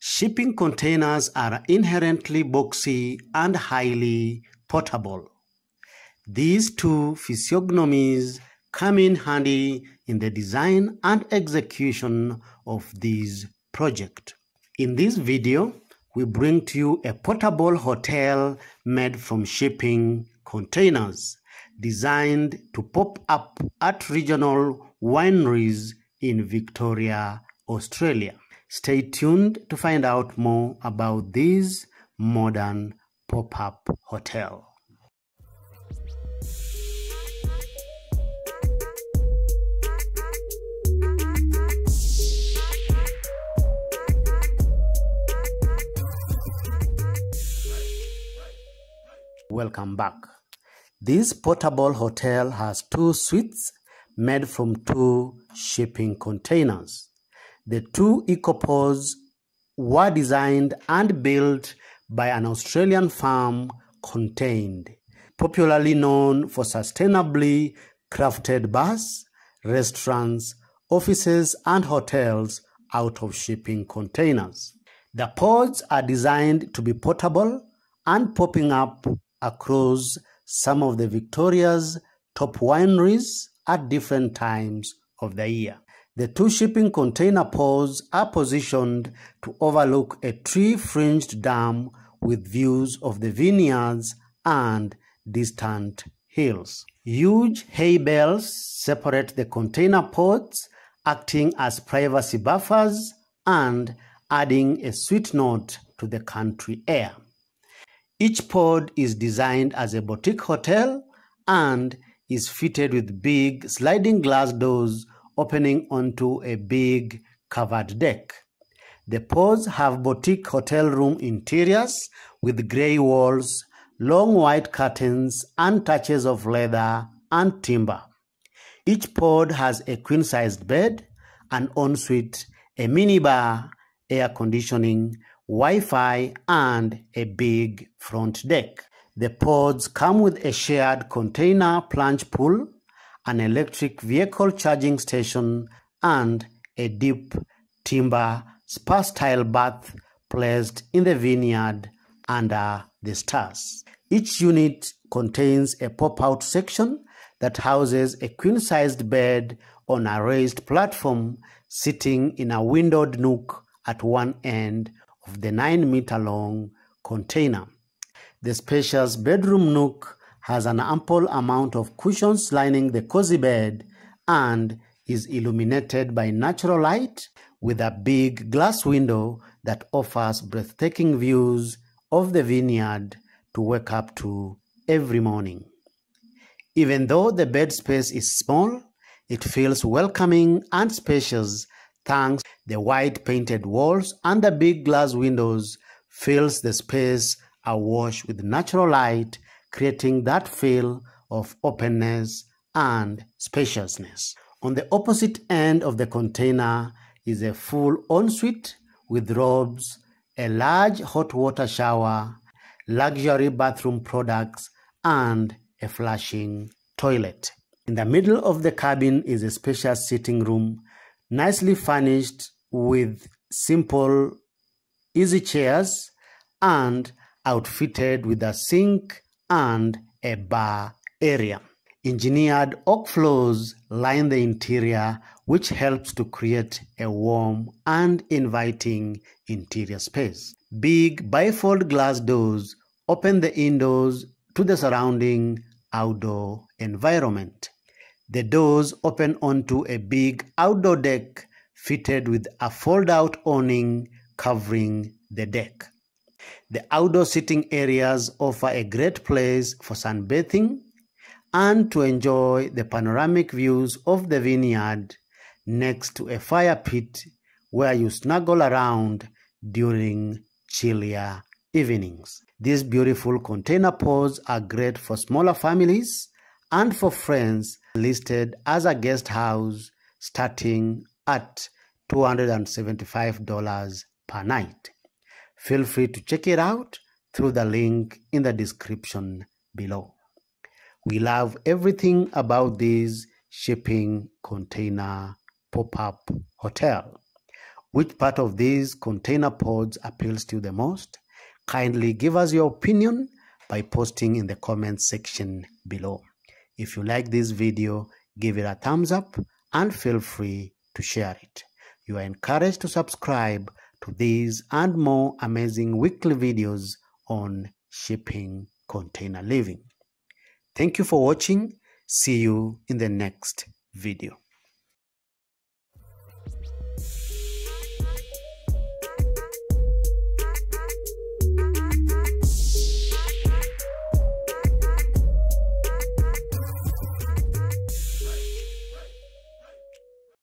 Shipping containers are inherently boxy and highly portable. These two physiognomies come in handy in the design and execution of this project. In this video, we bring to you a portable hotel made from shipping containers designed to pop up at regional wineries in Victoria, Australia. Stay tuned to find out more about this modern pop up hotel. Welcome back. This portable hotel has two suites made from two shipping containers. The two EcoPods were designed and built by an Australian firm contained, popularly known for sustainably crafted bars, restaurants, offices, and hotels out of shipping containers. The pods are designed to be portable and popping up across some of the Victoria's top wineries at different times of the year. The two shipping container pods are positioned to overlook a tree fringed dam with views of the vineyards and distant hills. Huge hay bales separate the container pods, acting as privacy buffers and adding a sweet note to the country air. Each pod is designed as a boutique hotel and is fitted with big sliding glass doors opening onto a big covered deck. The pods have boutique hotel room interiors with grey walls, long white curtains, and touches of leather and timber. Each pod has a queen sized bed, an ensuite, a minibar, air conditioning, Wi Fi, and a big front deck. The pods come with a shared container plunge pool, an electric vehicle charging station, and a deep timber spa style bath placed in the vineyard under the stars. Each unit contains a pop out section that houses a queen sized bed on a raised platform sitting in a windowed nook at one end of the 9 meter long container. The spacious bedroom nook has an ample amount of cushions lining the cozy bed and is illuminated by natural light with a big glass window that offers breathtaking views of the vineyard to wake up to every morning. Even though the bed space is small, it feels welcoming and spacious thanks the white painted walls and the big glass windows fills the space awash with natural light creating that feel of openness and spaciousness. On the opposite end of the container is a full ensuite with robes a large hot water shower luxury bathroom products and a flushing toilet. In the middle of the cabin is a spacious sitting room nicely furnished with simple easy chairs and outfitted with a sink and a bar area. Engineered oak floors line the interior, which helps to create a warm and inviting interior space. Big bifold glass doors open the indoors to the surrounding outdoor environment. The doors open onto a big outdoor deck fitted with a fold out awning covering the deck. The outdoor sitting areas offer a great place for sunbathing and to enjoy the panoramic views of the vineyard next to a fire pit where you snuggle around during chillier evenings. These beautiful container pods are great for smaller families and for friends listed as a guest house starting at $275 per night. Feel free to check it out through the link in the description below. We love everything about this shipping container pop up hotel. Which part of these container pods appeals to you the most? Kindly give us your opinion by posting in the comment section below. If you like this video, give it a thumbs up and feel free to share it. You are encouraged to subscribe to these and more amazing weekly videos on shipping container living. Thank you for watching. See you in the next video.